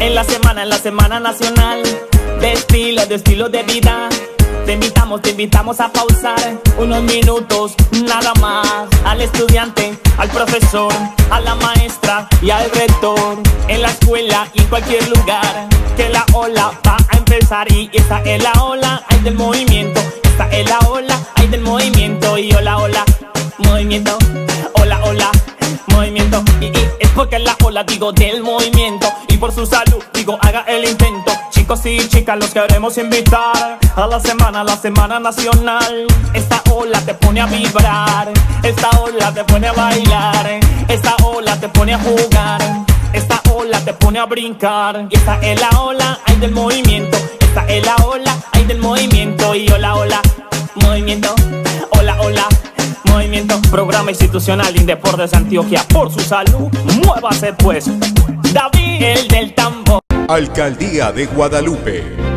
En la semana, en la semana nacional De estilo, de estilo de vida te invitamos, te invitamos a pausar unos minutos, nada más. Al estudiante, al profesor, a la maestra y al rector. En la escuela y en cualquier lugar. Que la ola va a empezar y esta es la ola, hay del movimiento. Esta es la ola, hay del movimiento. Y hola, hola, movimiento. Porque la ola digo del movimiento. Y por su salud digo haga el intento. Chicos y chicas, los queremos invitar a la semana, la semana nacional. Esta ola te pone a vibrar, esta ola te pone a bailar, esta ola te pone a jugar, esta ola te pone a brincar. Y esta es la ola, hay del movimiento, esta es la ola, hay del movimiento. Y hola, hola, movimiento, programa institucional Indeportes Antioquia por su salud. Muévase pues, David, el del tambor. Alcaldía de Guadalupe.